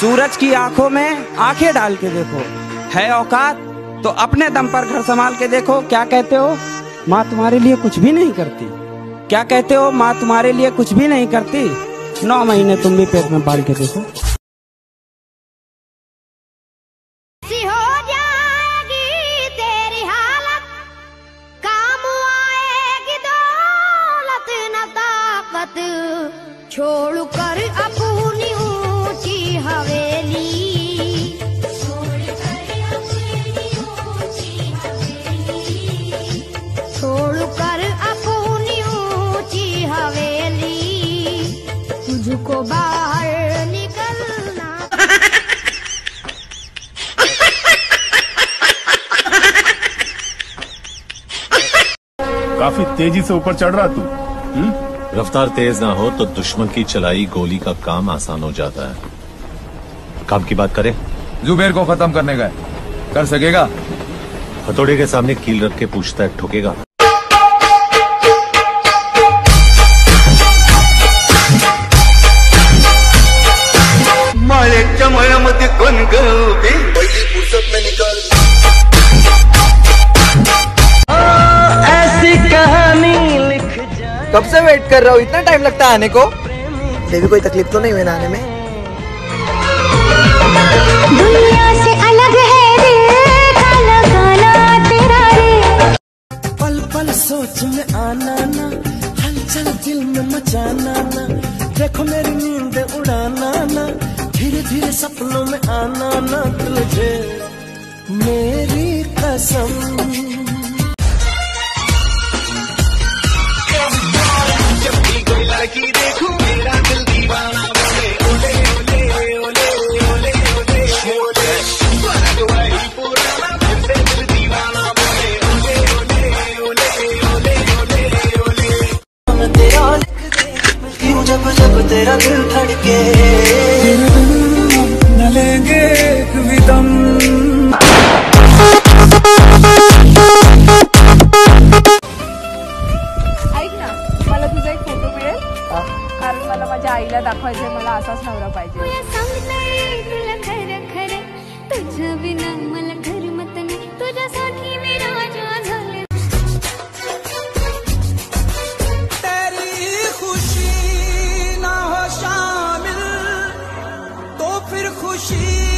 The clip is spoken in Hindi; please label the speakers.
Speaker 1: सूरज की आँखों में आँखें डाल के देखो। है औकात? तो अपने दम पर घर संभाल के देखो, क्या कहते हो? माँ तुम्हारे लिए कुछ भी नहीं करती। क्या कहते हो? माँ तुम्हारे लिए कुछ भी नहीं करती। नौ महीने तुम भी पेट में बाल के देखो।
Speaker 2: छोड़ कर अपनी तुझको बाहर निकलना।
Speaker 3: काफ़ी तेज़ी से ऊपर चढ़ रहा तू। हम्म?
Speaker 4: रफ्तार तेज ना हो तो दुश्मन की चलाई गोली का काम आसान हो जाता है। काम की बात करें।
Speaker 5: जुबेर को खत्म करने का कर सकेगा?
Speaker 4: हथौड़े के सामने कील रख के पूछता है ठोकेगा?
Speaker 6: कब से वेट कर रहा हूँ? इतना टाइम लगता है आने को। देवी कोई तकलीफ़ तो नहीं हुई ना आने में?
Speaker 2: दुनिया से अलग है काला काला तेरा रे।
Speaker 7: पल पल सोच में आना ना हलचल दिल में मचाना ना। देखो मेरी नींद उड़ाना ना धीरे धीरे सपनों में आना ना। तुझे मेरी कसम। तेरा दिल धड़के। न लेंगे एक भी दम
Speaker 8: ऐक ना मला तुझा एक फोटो मिळेल? कारण मला माझ्या आईला दाखवायचंय मला असाच नवरा पाहिजे.
Speaker 2: सांगते तुला खरं खरं तुझं विना मला she